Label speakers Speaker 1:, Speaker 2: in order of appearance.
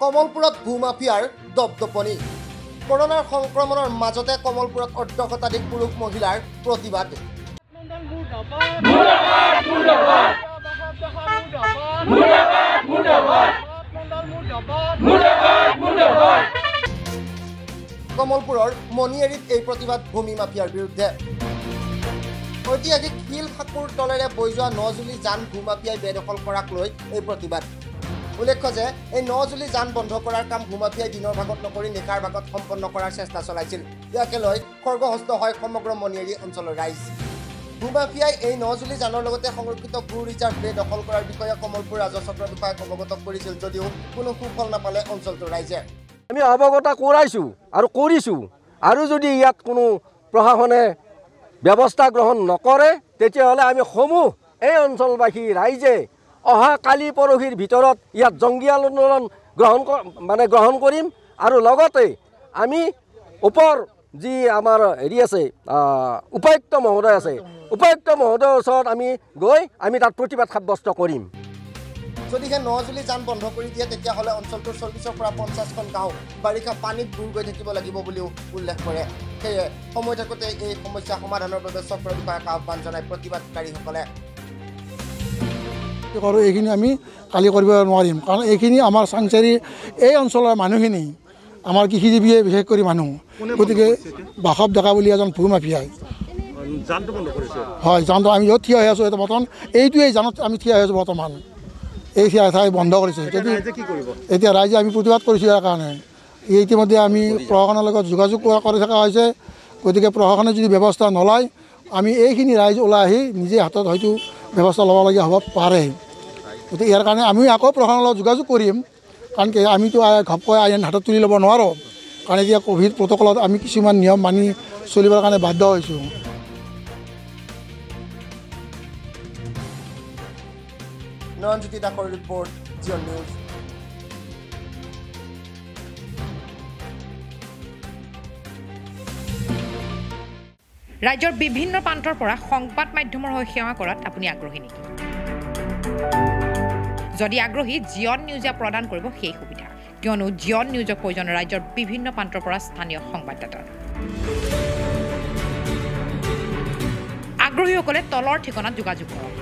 Speaker 1: কমলপুৰত ভূমাফিয়াৰ দপদপনি। কৰোণাৰ সংক্ৰমণৰ মাজতে কমলপুৰত অৰ্ধ শতাধিক পুৰুষ মহিলাৰ প্ৰতিবাদ। কমলপুৰৰ মণিয়েৰীত এই প্ৰতিবাদ ভূমি মাফিয়াৰ বিৰুদ্ধে। ঐতিহাসিক শিল সাঁকোৰ তলেৰে বৈ যোৱা নজুলি যান ভূমাফিয়াই বেদখল কৰাক লৈ এই প্ৰতিবাদ। উল্লেখ্য যে এই নজুলি যান বন্ধ কৰাৰ কাম ভূমাফিয়াই দিনৰ ভাগত নকৰি নিশাৰ ভাগত সম্পন্ন কৰাৰ চেষ্টা চলাইছিল। ইয়াকে লৈ খৰ্গহস্ত হয় সমগ্ৰ মণিয়েৰী অঞ্চলৰ ৰাইজ। ভূমাফিয়াই এই নজুলি যানৰ লগতে সংৰক্ষিত ভূ বে দখল কৰাৰ বিষয়ে কমলপুৰ ৰাজচক্ৰৰ বিষয়াক অৱগত কৰিছিল যদিও কোনো সুফল নাপালে অঞ্চলটোৰ ৰাইজে।
Speaker 2: আমি অৱগত কৰাইছোঁ আৰু কৰিছোঁ। আৰু যদি ইয়াত কোনো প্ৰশাসনে ব্যৱস্থা গ্ৰহণ নকৰে তেতিয়াহ'লে আমি সমূহ এই অঞ্চলবাসী ৰাইজে অহা কালি পৰহিৰ ভিতৰত ইয়াত জংগী আন্দোলন গ্ৰহণ মানে গ্ৰহণ কৰিম আৰু লগতে আমি ওপৰ যি আমাৰ হেৰি আছে উপায়ুক্ত মহোদয় আছে উপায়ুক্ত মহোদয়ৰ ওচৰত আমি গৈ আমি তাত প্ৰতিবাদ সাব্যস্ত কৰিম।
Speaker 1: যদিহে নজুলি যান বন্ধ কৰি দিয়ে তেতিয়াহ'লে অঞ্চলটোৰ চল্লিছৰ পৰা পঞ্চাছখন গাঁও বাৰিষা পানীত বুৰ গৈ থাকিব লাগিব বুলিও উল্লেখ কৰে। সেয়ে সময় থাকোঁতে এই সমস্যা সমাধানৰ বাবে চক্ৰ বিষয়াক আহ্বান জনায় প্ৰতিবাদকাৰীসকলে।
Speaker 3: কৰোঁ এইখিনি আমি কালি কৰিব নোৱাৰিম। কাৰণ এইখিনি আমাৰ চাংচাৰী এই অঞ্চলৰ মানুহখিনি আমাৰ কৃষিজীৱীয়ে বিশেষ কৰি মানুহ। গতিকে বাসৱ ডেকা বুলি এজন ভূ মাফিয়াই। হয় জানটো আমি য'ত থিয় হৈ আছোঁ বৰ্তমান এইটোৱেই জানত আমি থিয় হৈ আছোঁ বৰ্তমান। এই থিয় ঠাই বন্ধ কৰিছে। যদি এতিয়া ৰাইজে আমি প্ৰতিবাদ কৰিছোঁ ইয়াৰ কাৰণে। ইতিমধ্যে আমি প্ৰশাসনৰ লগত যোগাযোগ কৰা- কৰি থকা হৈছে। গতিকে প্ৰশাসনে যদি ব্যৱস্থা নলয় আমি এইখিনি ৰাইজ ওলাই আহি নিজে হাতত হয়তো ব্যৱস্থা ল'বলগীয়া হ'ব পাৰে। গতিকে ইয়াৰ কাৰণে আমি আকৌ প্ৰশাসনৰ লগত যোগাযোগ কৰিম। কাৰণ কি আমিতো ঘপকৈ আইন হাতত তুলি ল'ব নোৱাৰোঁ। কাৰণ এতিয়া ক'ভিড প্ৰট'কলত আমি কিছুমান নিয়ম মানি চলিবৰ কাৰণে বাধ্য হৈছোঁ।
Speaker 1: নয়নজ্যোতি দাসৰ ৰিপৰ্ট জিঅ' নিউজ
Speaker 4: ৰাজ্যৰ বিভিন্ন প্ৰান্তৰ পৰা সংবাদ মাধ্যমৰ হৈ সেৱা কৰাত আপুনি আগ্ৰহী নেকি? যদি আগ্ৰহী জিয়ন নিউজে প্ৰদান কৰিব সেই সুবিধা। কিয়নো জিয়ন নিউজক প্ৰয়োজন ৰাজ্যৰ বিভিন্ন প্ৰান্তৰ পৰা স্থানীয় সংবাদদাতাৰ। আগ্ৰহীসকলে তলৰ ঠিকনাত যোগাযোগ কৰক।